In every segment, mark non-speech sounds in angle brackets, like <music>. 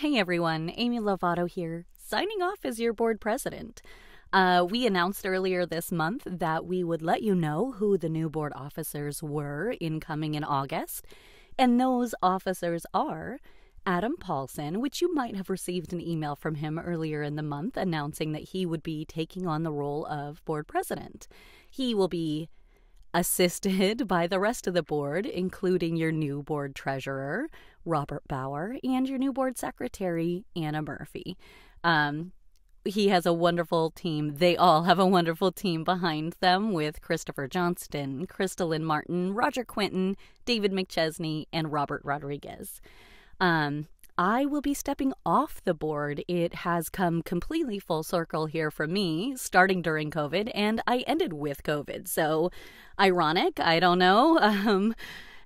Hey everyone, Amy Lovato here, signing off as your board president. Uh, we announced earlier this month that we would let you know who the new board officers were incoming in August, and those officers are Adam Paulsen, which you might have received an email from him earlier in the month announcing that he would be taking on the role of board president. He will be assisted <laughs> by the rest of the board, including your new board treasurer, Robert Bauer, and your new board secretary, Anna Murphy. Um, he has a wonderful team. They all have a wonderful team behind them with Christopher Johnston, Krystalynn Martin, Roger Quintin, David McChesney, and Robert Rodriguez. Um, I will be stepping off the board. It has come completely full circle here for me, starting during COVID, and I ended with COVID. So, ironic, I don't know. <laughs> Um,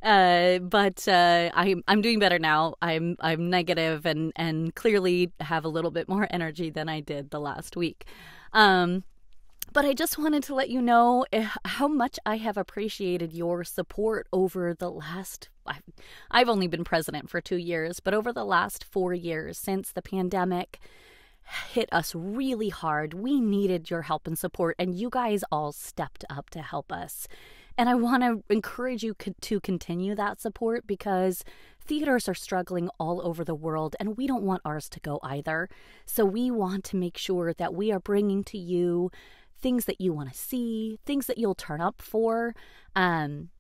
uh, but uh, I'm I'm doing better now. I'm I'm negative and and clearly have a little bit more energy than I did the last week. Um, but I just wanted to let you know eh, how much I have appreciated your support over the last. I've only been president for two years, but over the last four years since the pandemic hit us really hard, we needed your help and support, and you guys all stepped up to help us. And I want to encourage you to continue that support because theaters are struggling all over the world and we don't want ours to go either. So we want to make sure that we are bringing to you things that you want to see, things that you'll turn up for. Um,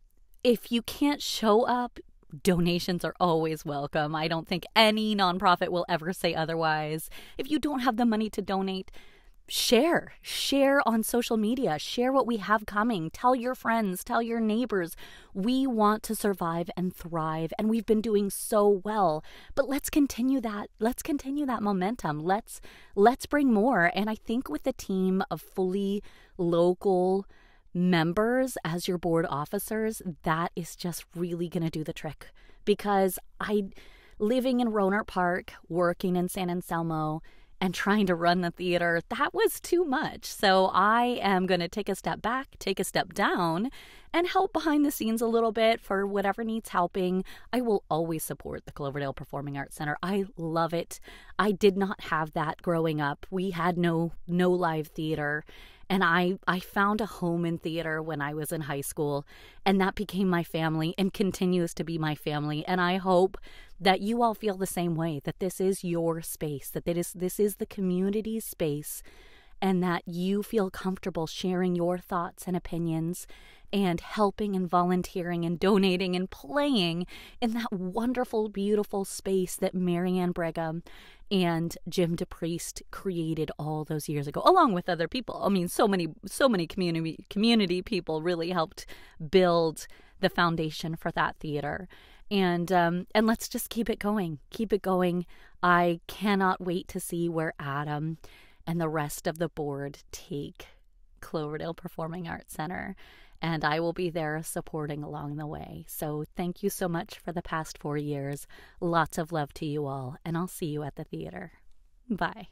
if you can't show up, donations are always welcome. I don't think any nonprofit will ever say otherwise. If you don't have the money to donate, share share on social media share what we have coming. Tell your friends tell your neighbors. We want to survive and thrive and we've been doing so well. But let's continue that let's continue that momentum. Let's let's bring more. And i think with a team of fully local members as your board officers that is just really going to do the trick. Because i living in rohnert park working in san anselmo and trying to run the theater, that was too much. So I am going to take a step back, take a step down, and help behind the scenes a little bit for whatever needs helping. I will always support the Cloverdale Performing Arts Center. I love it. I did not have that growing up. We had no no live theater and I I found a home in theater when I was in high school and that became my family and continues to be my family. And I hope that you all feel the same way that this is your space that it is this is the community space and that you feel comfortable sharing your thoughts and opinions and helping and volunteering and donating and playing in that wonderful, beautiful space that Marianne Brigham and Jim DePriest created all those years ago, along with other people. I mean, so many, so many community community people really helped build the foundation for that theater. And um, and let's just keep it going, keep it going. I cannot wait to see where Adam and the rest of the board take Cloverdale Performing Arts Center and I will be there supporting along the way. So thank you so much for the past four years. Lots of love to you all, and I'll see you at the theater. Bye.